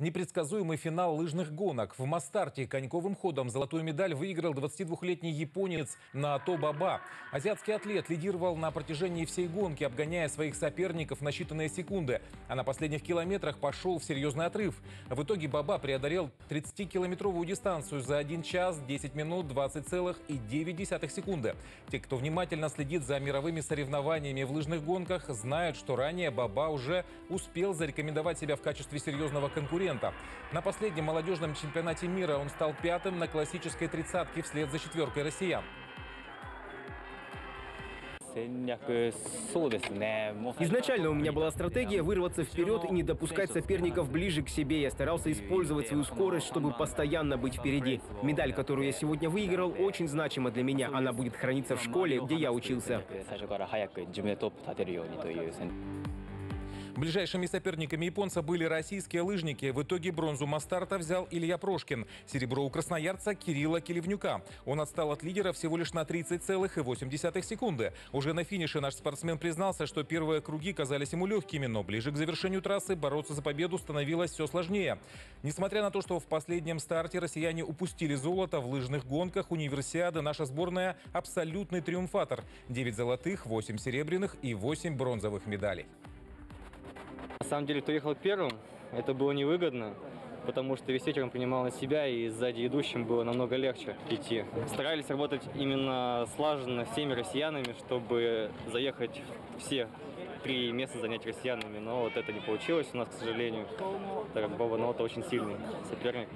Непредсказуемый финал лыжных гонок. В Мастарте коньковым ходом золотую медаль выиграл 22-летний японец Наото Баба. Азиатский атлет лидировал на протяжении всей гонки, обгоняя своих соперников на считанные секунды. А на последних километрах пошел в серьезный отрыв. В итоге Баба преодолел 30-километровую дистанцию за 1 час 10 минут 20,9 секунды. Те, кто внимательно следит за мировыми соревнованиями в лыжных гонках, знают, что ранее Баба уже успел зарекомендовать себя в качестве серьезного конкурента. На последнем молодежном чемпионате мира он стал пятым на классической тридцатке вслед за четверкой россиян. Изначально у меня была стратегия вырваться вперед и не допускать соперников ближе к себе. Я старался использовать свою скорость, чтобы постоянно быть впереди. Медаль, которую я сегодня выиграл, очень значима для меня. Она будет храниться в школе, где я учился. Ближайшими соперниками японца были российские лыжники. В итоге бронзу Мастарта взял Илья Прошкин. Серебро у красноярца Кирилла Келевнюка. Он отстал от лидера всего лишь на 30,8 секунды. Уже на финише наш спортсмен признался, что первые круги казались ему легкими, но ближе к завершению трассы бороться за победу становилось все сложнее. Несмотря на то, что в последнем старте россияне упустили золото в лыжных гонках универсиады, наша сборная – абсолютный триумфатор. 9 золотых, 8 серебряных и 8 бронзовых медалей. Самом деле, кто ехал первым, это было невыгодно, потому что весь вечер он принимал на себя, и сзади идущим было намного легче идти. Старались работать именно слаженно всеми россиянами, чтобы заехать все три места занять россиянами, но вот это не получилось у нас, к сожалению, так как Боба Нота очень сильный соперник.